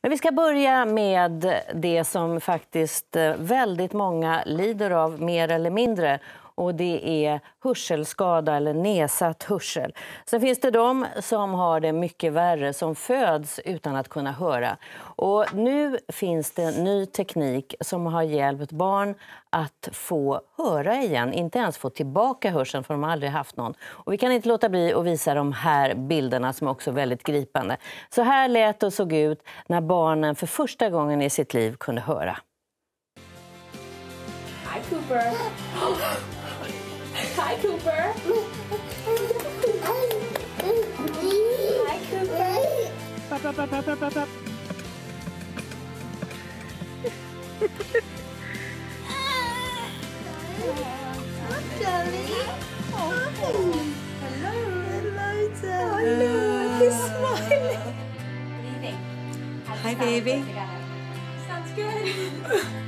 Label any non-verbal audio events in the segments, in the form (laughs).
Men vi ska börja med det som faktiskt eh, väldigt många lider av, mer eller mindre och det är hörselskada eller nedsatt hörsel. Sen finns det de som har det mycket värre, som föds utan att kunna höra. Och nu finns det ny teknik som har hjälpt barn att få höra igen, inte ens få tillbaka hörseln för de har aldrig haft någon. Och vi kan inte låta bli att visa de här bilderna som är också väldigt gripande. Så här lät och såg ut när barnen för första gången i sitt liv kunde höra. Hi, Cooper. (laughs) Hi, Cooper. Hi, Cooper. What do you think? Hi, baby. Sounds good.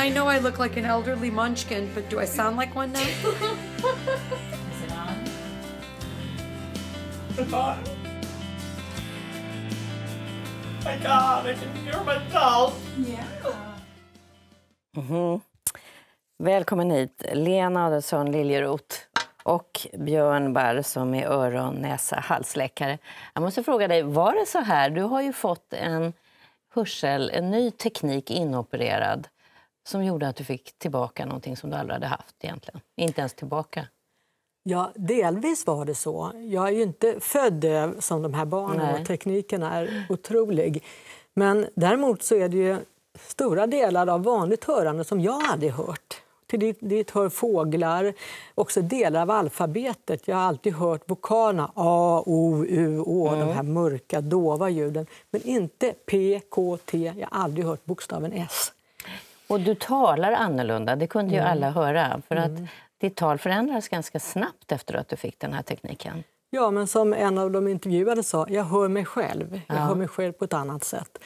I know I look like an elderly munchkin, but do I sound like one now? Is it on? My God, I can hear myself. Yeah. Mm -hmm. Välkommen hit, Lena Adelsson Liljeroth och Björn Barr som är öron, näsa, halsläkare. Jag måste fråga dig, var det så här? Du har ju fått en hörsel, en ny teknik inopererad som gjorde att du fick tillbaka någonting som du aldrig hade haft egentligen. Inte ens tillbaka. Ja, delvis var det så. Jag är ju inte född döv som de här barnen Nej. och tekniken är otrolig. Men däremot så är det ju stora delar av vanligt hörande som jag aldrig hört. Till dit, dit hör fåglar, också delar av alfabetet. Jag har alltid hört vokalerna A, O, U, Å, de här mörka, dova ljuden. Men inte P, K, T. Jag har aldrig hört bokstaven S. Och du talar annorlunda, det kunde ju alla höra. För att ditt tal förändrades ganska snabbt efter att du fick den här tekniken. Ja, men som en av de intervjuade sa, jag hör mig själv. Jag hör mig själv på ett annat sätt.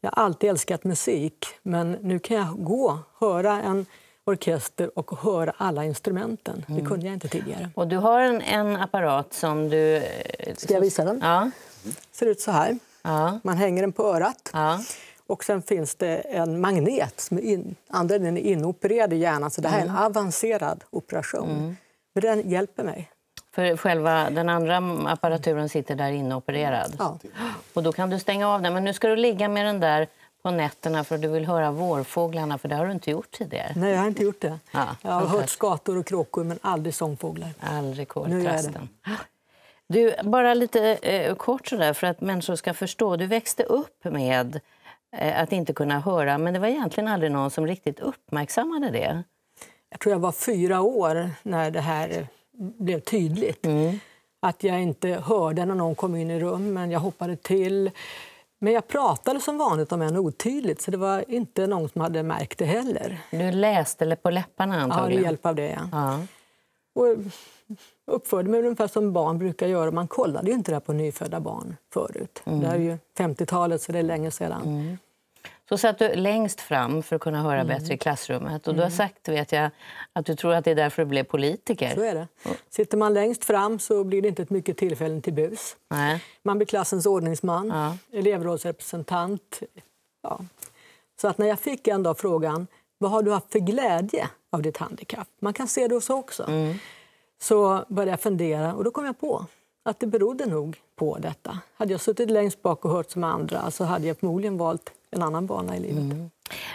Jag har alltid älskat musik, men nu kan jag gå, höra en orkester och höra alla instrumenten. Det kunde jag inte tidigare. Och du har en, en apparat som du... eh, Ska jag visa den? Ja. ser ut så här. ja, Man hänger den på örat. ja. Och sen finns det en magnet som är in, är inopererad i hjärnan. Så det här är en avancerad operation. Men den hjälper mig. För själva den andra apparaturen sitter där inne opererad. Ja. Och då kan du stänga av den. Men nu ska du ligga med den där på nätterna för att du vill höra vårfåglarna, för det har du inte gjort tidigare. Nej, jag har inte gjort det. Ja, jag har hört skator och kråkor, men aldrig sångfåglar. Aldrig koltrasten. Du, bara lite eh, kort sådär för att människor ska förstå. Du växte upp med att inte kunna höra, men det var egentligen aldrig någon som riktigt uppmärksammade det. Jag tror jag var fyra år när det här eh, blev tydligt. Att jag inte hörde när någon kom in i rummen, jag hoppade till. Men jag pratade som vanligt om en otydligt, så det var inte någon som hade märkt det heller. Du läste eller på läpparna Ja, med antagligen. hjälp av det. Ja. Ja. Och uppförde mig ungefär som barn brukar göra. Man kollade ju inte det på nyfödda barn förut. Det här är ju 50-talet, så det är länge sedan. Så satt du längst fram för att kunna höra Mm. bättre i klassrummet. Och du har sagt, vet jag, att du tror att det är därför du blev politiker. Så är det. Sitter man längst fram så blir det inte ett mycket tillfällen till bus. Nej. Man blir klassens ordningsman, Ja. elevrådsrepresentant. Ja. Så att när jag fick en dag frågan vad har du haft för glädje av ditt handikapp? Man kan se det så också. Så började jag fundera och då kom jag på att det berodde nog på detta. Hade jag suttit längst bak och hört som andra så hade jag förmodligen valt en annan bana i livet.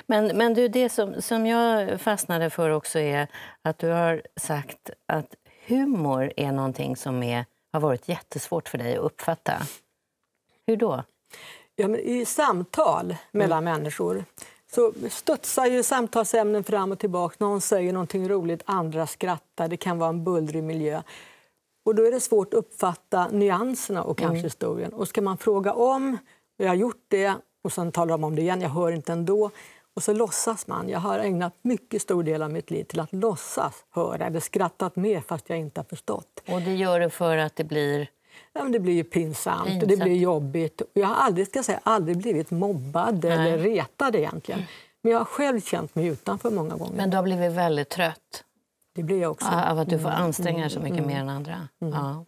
Men, men du, det som, som jag fastnade för också är att du har sagt att humor är någonting som är, har varit jättesvårt för dig att uppfatta. Hur då? Ja, men I samtal mellan människor så studsar ju samtalsämnen fram och tillbaka. Någon säger någonting roligt, andra skrattar. Det kan vara en bullrig miljö. Och då är det svårt att uppfatta nyanserna och kanske historien. Och ska man fråga om, och jag har gjort det, och sen talar de om det igen, jag hör inte ändå. Och så låtsas man. Jag har ägnat mycket stor del av mitt liv till att låtsas höra eller skrattat med fast jag inte har förstått. Och det gör du för att det blir... Ja, men det blir ju pinsamt, och det Pinsamt. blir jobbigt. Jag har aldrig, ska säga, aldrig blivit mobbad eller retad egentligen. Men jag har själv känt mig utanför många gånger. Men du har blivit väldigt trött det blir jag också. av att du får anstränga dig så mycket mer än andra. Ja.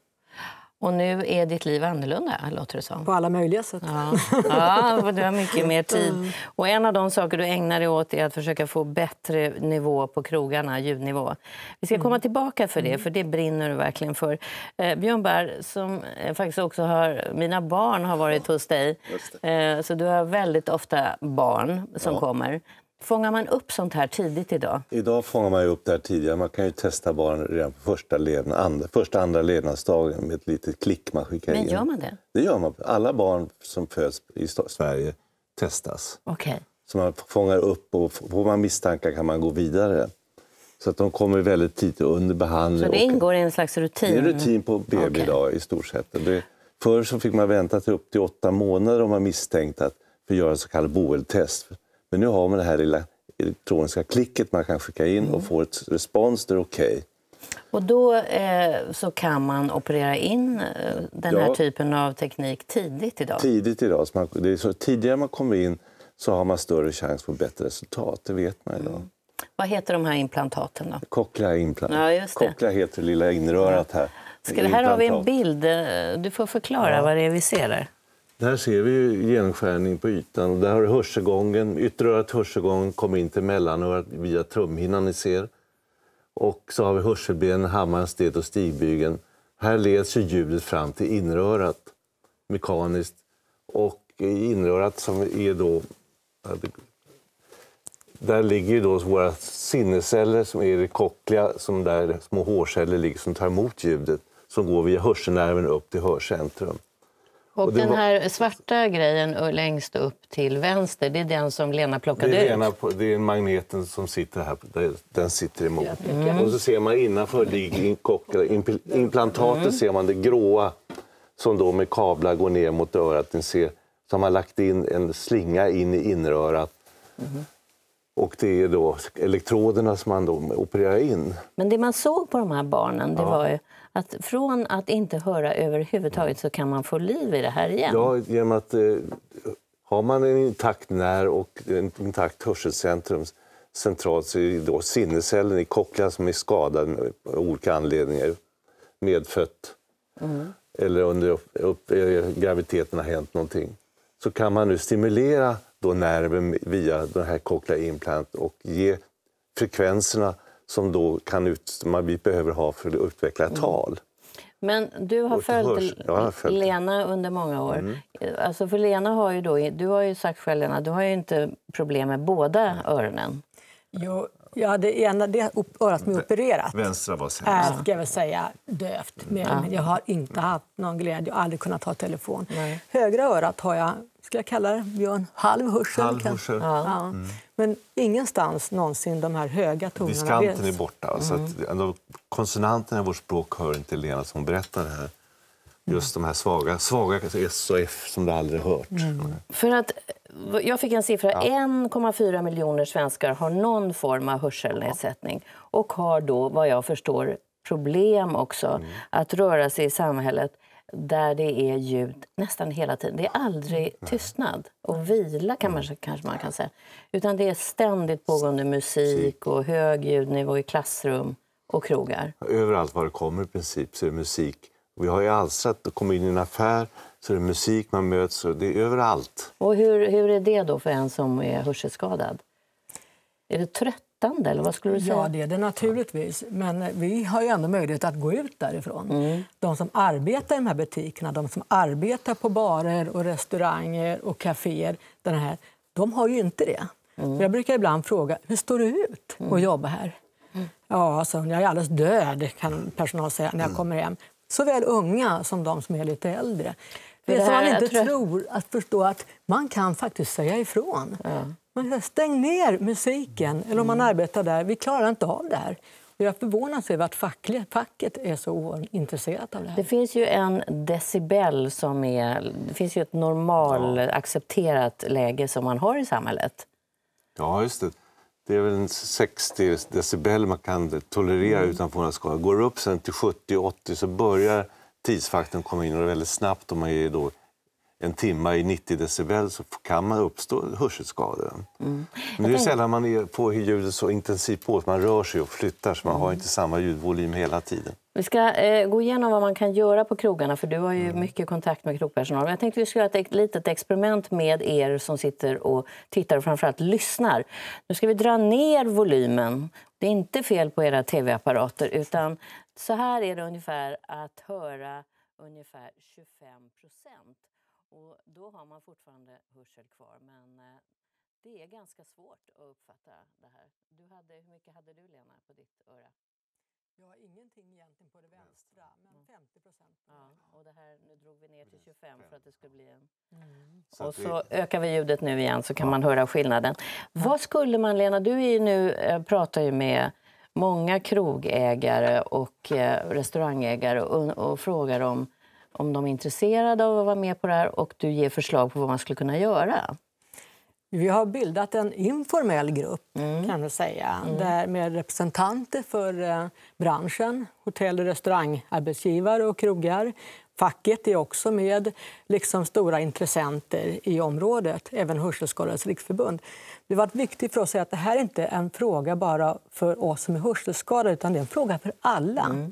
Och nu är ditt liv annorlunda, låter det som. På alla möjliga sätt. Ja, ja du har mycket mer tid. Och en av de saker du ägnar dig åt är att försöka få bättre nivå på krogarna, ljudnivå. Vi ska komma tillbaka för det, för det brinner du verkligen för. Eh, Björn Berg, som eh, faktiskt också har, mina barn har varit hos dig. Eh, så du har väldigt ofta barn som kommer. Fångar man upp sånt här tidigt idag? Idag fångar man upp det här tidigare. Man kan ju testa barn redan på första, levnad, andra, första andra levnadsdagen med ett litet klick man skickar Men in. gör man det? Det gör man. Alla barn som föds i Sverige testas. Okej. Så man fångar upp och får man misstankar kan man gå vidare. Så att de kommer väldigt tidigt under behandling. Så det ingår i en slags rutin? Det är rutin på BB idag i stort sett. Det, förr så fick man vänta till upp till åtta månader om man misstänkte att för att göra så kallat boeltest. Men nu har man det här lilla elektroniska klicket man kan skicka in Mm. och få ett respons där okej. Och då eh, så kan man operera in eh, den här Ja. typen av teknik tidigt idag? Tidigt idag, så man, det är så tidigare man kommer in så har man större chans på bättre resultat. Det vet man idag. Vad heter de här implantaten då? Cochlear implant. Ja, just det. Cochlear heter det lilla inrörat här. Ska det här har vi en Implantat. bild. Du får förklara vad det är vi ser där. Där ser vi ju genomskärning på ytan. Och där har hörselgången, ytterörat hörselgången kommer in till mellanörat via trumhinnan ni ser. Och så har vi hörselbenen, hammaren, sted och stigbygeln. Här leds ju ljudet fram till inrörat mekaniskt. Och i inrörat som är då... Där ligger ju då våra sinnesceller som är det cochlea, som där små hårceller ligger som tar emot ljudet som går via hörselnerven upp till hörcentrum. Och, den var- här svarta grejen längst upp till vänster, det är den som Lena plockade Det är, ut? det är magneten som sitter här. Den sitter emot. Och så ser man innanför ligger implantatet ser man det gråa som då med kablar går ner mot örat. Den ser, så har man lagt in en slinga in i innerörat. Och det är då elektroderna som man då opererar in. Men det man såg på de här barnen, det var ju att från att inte höra överhuvudtaget så kan man få liv i det här igen. Ja, genom att eh, har man en intakt när och en intakt hörselcentrum centralt så är det då sinnescellen i cochlea som är skadad med- av olika anledningar. Medfött eller under upp, upp, eh, graviditeten har hänt någonting. Så kan man nu stimulera då nerven via den här cochlear implant och ge frekvenserna som då kan ut, man vi behöver ha för att utveckla ett tal. Men du har följt hörs- Ja, har följt. Mm. Lena under många år. Alltså för Lena har ju då, du har ju sagt själv Lena, du har ju inte problem med båda öronen. Jo, ja, det ena det örat som är opererat Vänstra var sämst. är, ska jag väl säga, dövt. Men jag har inte haft någon glädje, jag har aldrig kunnat ha telefon. Högra örat har jag, ska jag kalla det, Björn, halv hörsel. Halv hörsel. Ja. Men ingenstans någonsin de här höga tonerna. Diskanten är borta. Så att, ändå, konsonanterna i vårt språk hör inte Lena som berättar det här. Just de här svaga, svaga S och F som du aldrig hört. För att, jag fick en siffra, 1,4 miljoner svenskar har någon form av hörselnedsättning och har då, vad jag förstår, problem också att röra sig i samhället där det är ljud nästan hela tiden. Det är aldrig tystnad och vila kan man, kanske man kan säga. Utan det är ständigt pågående musik och hög ljudnivå i klassrum och krogar. Överallt var det kommer i princip så är det musik. Vi har ju alstrat, kommer in i en affär så är det musik man möts och det är överallt. Och hur, hur är det då för en som är hörselskadad? Är det tröttande eller vad skulle du säga? Ja, det är det naturligtvis. Men vi har ju ändå möjlighet att gå ut därifrån. De som arbetar i de här butikerna, de som arbetar på barer och restauranger och kaféer, den här, de har ju inte det. Jag brukar ibland fråga, hur står det ut att jobba här? Ja, alltså, jag är alldeles död, kan personal säga när jag kommer hem. Såväl unga som de som är lite äldre. Det det är som man inte tror- att förstå att man kan faktiskt säga ifrån. Man säger, stäng ner musiken, eller om man arbetar där. Vi klarar inte av det här. Och jag förvånas över att fackliga, facket är så ointresserat av det här. Det finns ju en decibel som är... Det finns ju ett normal accepterat läge som man har i samhället. Ja, just det. Det är väl en 60 decibel man kan tolerera utan att få några skador. Går det upp sen till 70-80 så börjar tidsfaktorn komma in och det är väldigt snabbt om man är då en timme i 90 decibel så kan man uppstå hörselskador. Mm. Men det är sällan man på ljudet så intensivt på att man rör sig och flyttar så man har Mm. inte samma ljudvolym hela tiden. Vi ska eh, gå igenom vad man kan göra på krogarna, för du har ju mycket kontakt med krogpersonal. Men Jag tänkte vi skulle göra ett litet experiment med er som sitter och tittar och framförallt lyssnar. Nu ska vi dra ner volymen. Det är inte fel på era tv-apparater, utan så här är det ungefär att höra ungefär 25 procent. Och då har man fortfarande hörsel kvar, men eh, det är ganska svårt att uppfatta det här. Du hade, hur mycket hade du, Lena, på ditt öra? Jag har ingenting egentligen på det vänstra, men 50 procent. Ja, och det här, nu drog vi ner till 25 för att det skulle bli en... Så Och vi- så ökar vi ljudet nu igen så kan man höra skillnaden. Vad skulle man, Lena, du är ju nu, eh, pratar ju med många krogägare och eh, restaurangägare och, och frågar om, om de är intresserade av att vara med på det här och du ger förslag på vad man skulle kunna göra. Vi har bildat en informell grupp kan man säga, där med representanter för eh, branschen, hotell och restaurangarbetsgivare och krogar. Facket är också med, liksom stora intressenter i området, även Hörselskadades riksförbund. Det var viktigt för oss att säga att det här är inte en fråga bara för oss som är hörselskadade, utan det är en fråga för alla.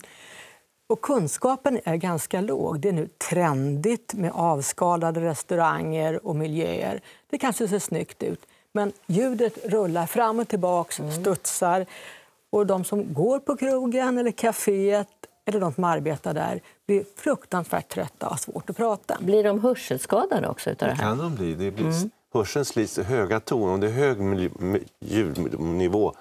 Och kunskapen är ganska låg. Det är nu trendigt med avskalade restauranger och miljöer. Det kanske ser snyggt ut, men ljudet rullar fram och tillbaka, studsar. Och de som går på krogen eller kaféet eller de som arbetar där blir fruktansvärt trötta och har svårt att prata. Blir de hörselskadade också utav det Det här? kan de bli. Det blir Hörseln slits höga toner. Om det är hög ljudnivå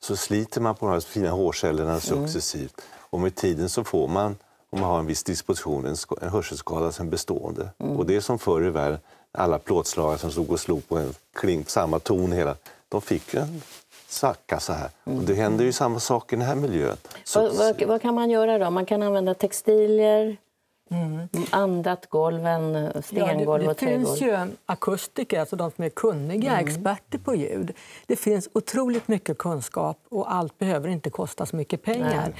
så sliter man på de här fina hårcellerna successivt. Och med tiden så får man, om man har en viss disposition, en, en hörselskada som bestående. Och det är som förr i världen, alla plåtslagare som stod och slog på en klink, samma ton hela, de fick en svacka så här. Och det händer ju samma sak i den här miljön. Så, Vad, vad, vad kan man göra då? Man kan använda textilier, andat golven, stengolv det, och det finns trägolv. ju akustiker, alltså de som är kunniga, experter på ljud. Det finns otroligt mycket kunskap och allt behöver inte kosta så mycket pengar.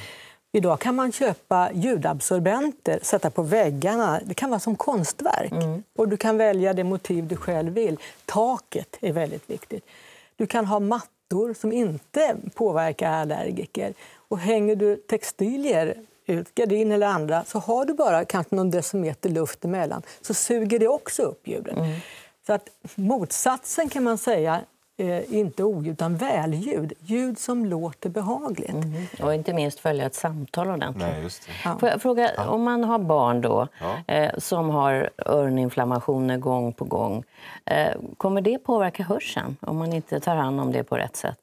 Idag kan man köpa ljudabsorbenter, sätta på väggarna. Det kan vara som konstverk. Och Du kan välja det motiv du själv vill. Taket är väldigt viktigt. Du kan ha mattor som inte påverkar allergiker. Och hänger du textilier ut, gardin eller andra, så har du bara kanske någon decimeter luft emellan så suger det också upp ljudet. Så att motsatsen kan man säga är inte oljud utan välljud. Ljud som låter behagligt. Och inte minst följa ett samtal ordentligt. nej, just det. Får jag fråga, om man har barn då, eh, som har öroninflammationer gång på gång, eh, kommer det påverka hörseln om man inte tar hand om det på rätt sätt?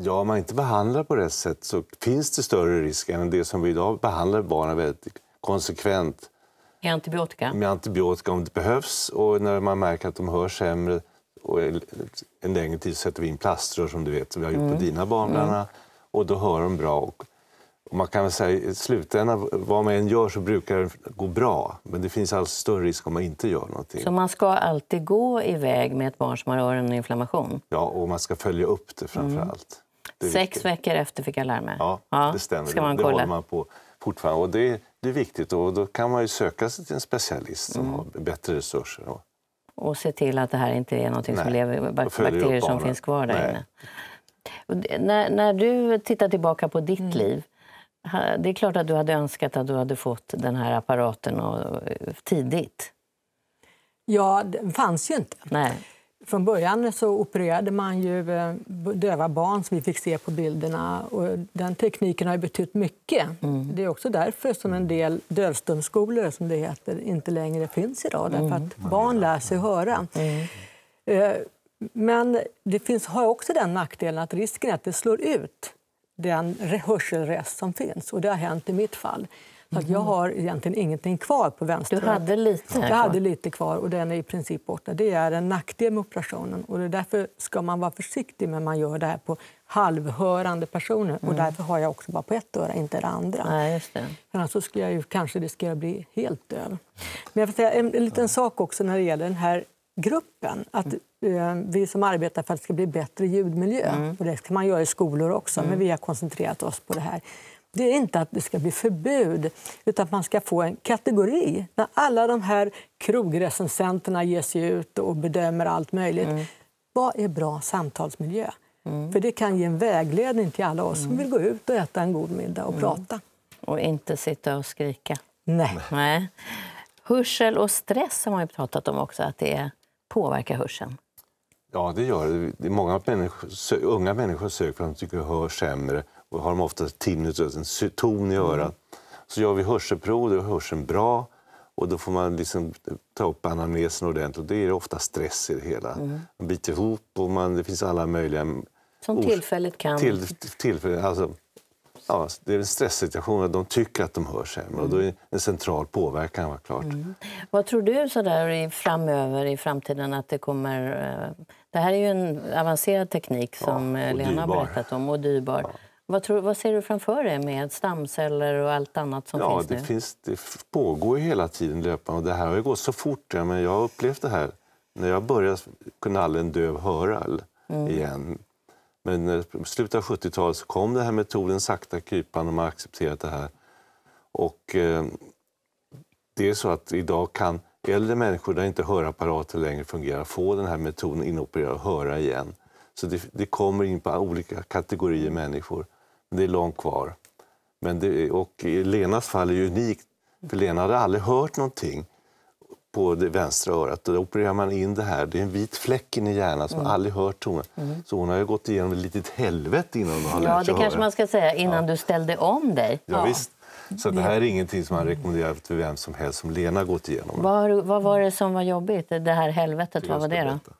Ja, om man inte behandlar på rätt sätt så finns det större risk än det som vi idag behandlar barnen väldigt konsekvent Är antibiotika? med antibiotika om det behövs och när man märker att de hör sämre och en längre tid sätter vi in plaströr som du vet, vi har gjort på dina barn annat, och då hör de bra. Och, och man kan väl säga i slutändan, vad man än gör så brukar det gå bra. Men det finns alltså större risk om man inte gör någonting. Så man ska alltid gå iväg med ett barn som har öroninflammation? Ja, och man ska följa upp det framför allt. Det Sex viktigt. veckor efter fick jag lära mig. Ja, det stämmer. Ska man det kolla. håller man på fortfarande. Och det, det är viktigt och då kan man ju söka sig till en specialist som har bättre resurser. Och, Och se till att det här inte är något som lever, bakterier som finns kvar där Nej. inne. Och det- när, när du tittar tillbaka på ditt liv, ha- det är klart att du hade önskat att du hade fått den här apparaten och, tidigt. Ja, den fanns ju inte. Nej. Från början så opererade man ju eh, döva barn som vi fick se på bilderna. Och den tekniken har betytt mycket. Det är också därför som en del dövstumskolor som det heter, inte längre finns idag. Därför att barn lär sig höra. Eh, Men det finns, har också den nackdelen att risken är att det slår ut den re- hörselrest som finns. Och det har hänt i mitt fall. Så jag har egentligen ingenting kvar på vänster Du hade lite jag hade lite kvar och den är i princip borta. Det är en nackdel med operationen och det är därför ska man vara försiktig när man gör det här på halvhörande personer. Och därför har jag också bara på ett öra, inte det andra. Nej, det. För annars så skulle jag ju kanske riskera att bli helt döv. Men jag vill säga en, en liten sak också när det gäller den här gruppen. Att eh, vi som arbetar för att det ska bli bättre ljudmiljö, och det kan man göra i skolor också, men vi har koncentrerat oss på det här. Det är inte att det ska bli förbud, utan att man ska få en kategori. När alla de här krogrecensenterna ger sig ut och bedömer allt möjligt. Vad är bra samtalsmiljö? För det kan ge en vägledning till alla oss som vill gå ut och äta en god middag och prata. Och inte sitta och skrika. Nej. Nej. Hörsel och stress har man pratat om också, att det påverkar hörseln. Ja, det gör det. det många människor, unga människor söker för att de tycker att de hör sämre och har de ofta tinnitus, en ton i örat. Så gör vi hörselprov, då är hörseln bra och då får man liksom ta upp anamnesen ordentligt. Och det är ofta stress i det hela. Man biter ihop och man, det finns alla möjliga Som tillfälligt kan... till, tillfällen. Alltså, ja, det är en stresssituation att de tycker att de hör sämre och då är en central påverkan var klart. Vad tror du så där i framöver, i framtiden, att det kommer... eh, Det här är ju en avancerad teknik som Ja, eh, Lena har berättat om och dyrbar. Vad, tror, vad ser du framför dig med stamceller och allt annat som Ja, finns det, nu? finns, det pågår hela tiden löpande och det här har ju gått så fort. Ja, men jag har upplevt det här. När jag började kunde aldrig en döv höra Mm. igen. Men eh, i slutet av 70-talet så kom den här metoden sakta krypande och man har accepterat det här. Och eh, det är så att idag kan äldre människor där inte hörapparater längre fungerar få den här metoden inopererad och höra igen. Så det, det kommer in på olika kategorier människor. Men det är långt kvar. Men det, och i Lenas fall är det unikt, för Lena hade aldrig hört någonting på det vänstra örat. Då opererar man in det här. Det är en vit fläck in i hjärnan som aldrig hört tonen. Så hon har ju gått igenom ett litet helvete innan hon har Ja, lärt sig det kanske höra. man ska säga innan du ställde om dig. Ja, visst. Så det här är ingenting som man rekommenderar för vem som helst som Lena gått igenom. Du- vad var det som var jobbigt? Det här helvetet, vad var det då?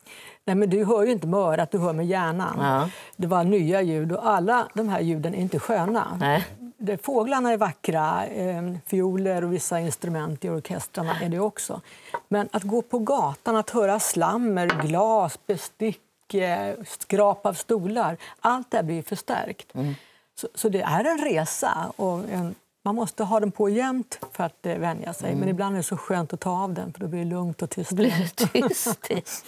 Nej, men du hör ju inte med örat, du hör med hjärnan. Ja. Det var nya ljud och alla de här ljuden är inte sköna. Nej. Det, fåglarna är vackra, eh, fioler och vissa instrument i orkestrarna är det också. Men att gå på gatan, att höra slammer, glas, bestick, eh, skrap av stolar, allt det blir förstärkt. Så, så det är en resa och en, man måste ha den på jämt för att eh, vänja sig. Men ibland är det så skönt att ta av den för då blir det lugnt och tyst. Blir det tyst?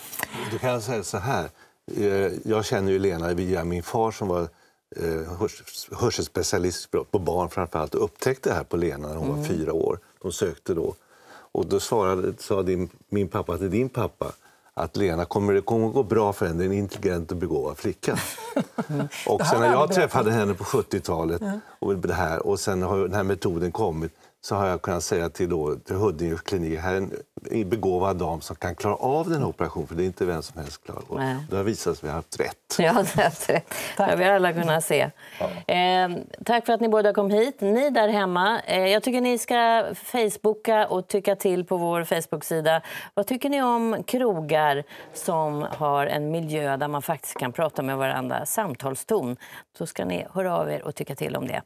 Då kan säga så här. Eh, Jag känner ju Lena via min far som var eh, hörs- hörselspecialist på barn framförallt och upptäckte det här på Lena när hon var fyra år. De sökte då. Och då svarade, sa din, min pappa till din pappa att Lena kommer det kommer gå bra för henne, en intelligent och begåvad flicka. (laughs) Och sen när jag träffade henne på 70-talet och det här och sen har den här metoden kommit så har jag kunnat säga till, då, till Huddinge klinik, här är en begåvad dam som kan klara av den här operationen för det är inte vem som helst klarar. Och det har visat sig att vi har haft rätt. (laughs) Ja, har rätt. Det har vi alla kunnat se. Eh, tack för att ni båda kom hit. Ni där hemma, eh, jag tycker ni ska facebooka och tycka till på vår Facebook-sida. Vad tycker ni om krogar som har en miljö där man faktiskt kan prata med varandra, samtalston? Då ska ni höra av er och tycka till om det.